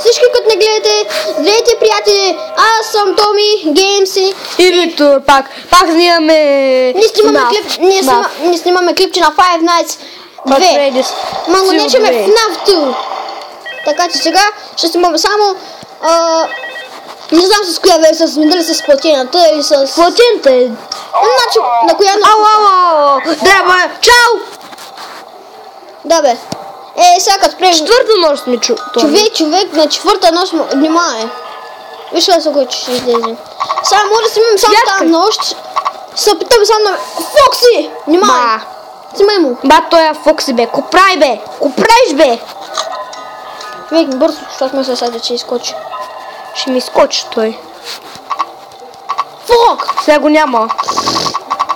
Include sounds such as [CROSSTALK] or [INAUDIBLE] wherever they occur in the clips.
всички като не гледате, здравейте приятели, аз съм Томи Геймси. И Виктор, пак, пак снимаме... Ние снимаме, FNAF. клип, ние, снима, ние снимаме клипче на Five Nights But 2. Freddy's Ма го наричаме. FNAF 2. Така че сега ще снимаме само... А, не знам с коя версия сме, дали с платината или с... Платента е... Значи, на коя... Ау, ау, ау! Да, бе, чао! Да бе. Е, сега като. Четвърта нощ ми чу. Човек, човек, на четвърта нощ, му- внимавай. Виж ли се кой ще излезе. Сега може да снимам само Чакай. тази нощ. Се опитам само на... Фокси! Внимавай! Ба. Снимай му. Ба, той е Фокси, бе. Ко прави, бе? Ко правиш, бе? Човек, бързо, защото ме се сади, че изкочи. Ще ми скочи той. Фок! Сега го няма.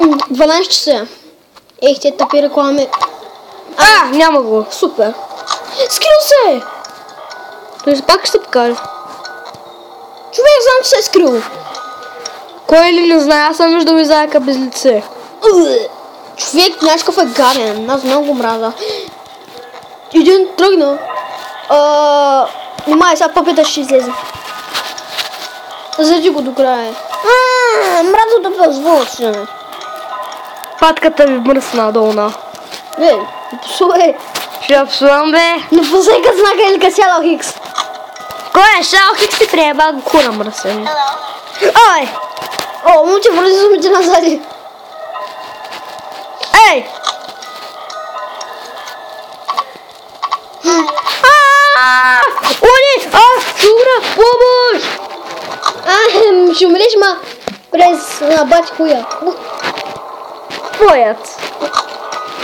М, 12 часа. Ех, те тъпи реклами. А, няма го. Супер. Скрил се! Той пак ще покаже. Човек, знам, че се е скрил. Кой ли не знае, аз съм виждал и заека без лице. Човек, знаеш какъв е гаден. Аз много го мраза. Един тръгна. А, Внимай, сега пъпета ще излезе. Заради го до края. А, Мразото позвучно. Патката ви мръсна долна. Не, слушай. Ще я псувам, бе. Не посека знака или касяла Хикс. Кой е? Шал хик си трябва го кура мръсен. Ой! О, момче, вързи зумите назади. Ей! А! Они! А! Шура! Помощ! А, ще умреш, ма през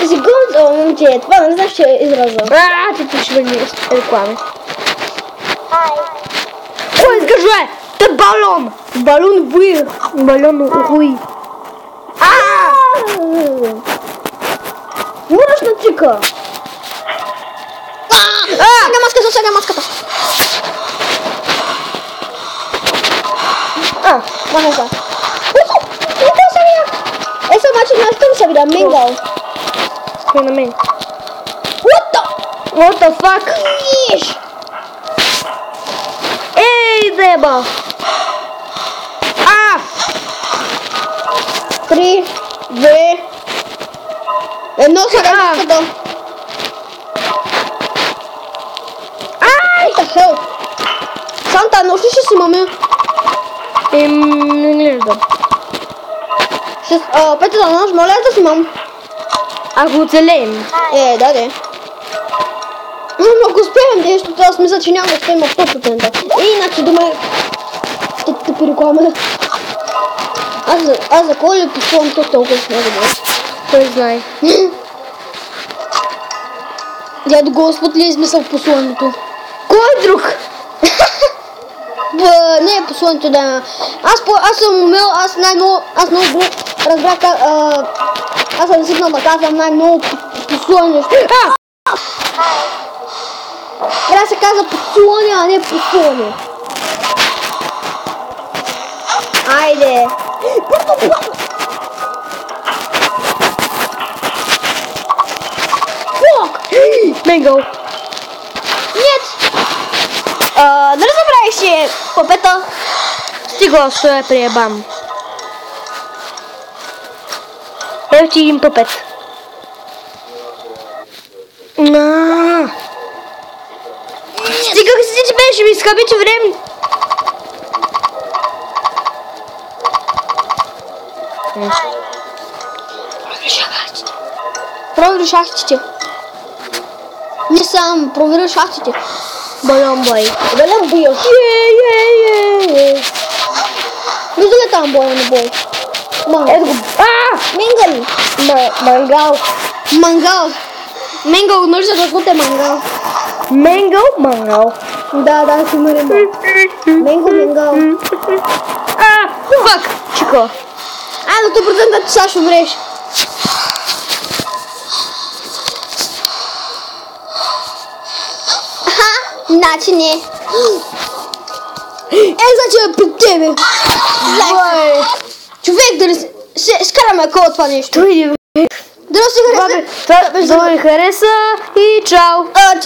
секунду, он умеет. Ладно, знаешь, что из раза. А, ты почему не рекламы? Ой, скажу! Это баллон. Баллон вы. Баллон вы. А! Можно тика? А, а! Саня, маска, Саня, маска. А, маска. Это Саня. Это значит, на том, что я мингал. Кой на мен? What the? What the fuck? Иш! Ей, деба! А! Три, две, едно сега А. маската. Ай! What the hell? Санта, нощ ли ще си имаме? Ем, не гледам. Ще, а, петата нощ, моля да си имам. Ако оцелеем. Е, да, да. Но ако успеем нещо, аз мисля, че няма да успеем в 100%. И иначе дума ще те перекламе. Аз, за- аз за кой ли послам то толкова с него Кой знае. [CLEARS THROAT] Дядо Господ ли е измисъл посланието? Кой друг? [LAUGHS] Б, не е посланието да... Аз, по, аз съм умел, аз най-много, аз много разбрах как... А, аз съм свикнал да казвам най-много послание. А! Трябва да се казва послание, а не послание. Айде. Фок! Менгъл. Нет! А, нали забравих, че папета? Стига, що е приебан. Ето ти един пъпет. На. Стига си ти беше, ми изхабите време. Провери шахтите. Не сам, провери шахтите. Балон бой. Далем бил. Е, е, е, е. Вижда ли там боя на бой? Мангал. Ето го. А! Менгал. Ма- Мангал. Мангал. Менгал, нали за какво е мангал? Менгъл, мангал. Да, да, си мърем. Менгал, менгал. А, фак, чико. А, на 100% че сега ще умреш. Аха, значи не. Е, значи е при тебе. Човек, да не се- се скараме акъл това нещо. той е Да не Това, хареса. това, това ми хареса и чао. А,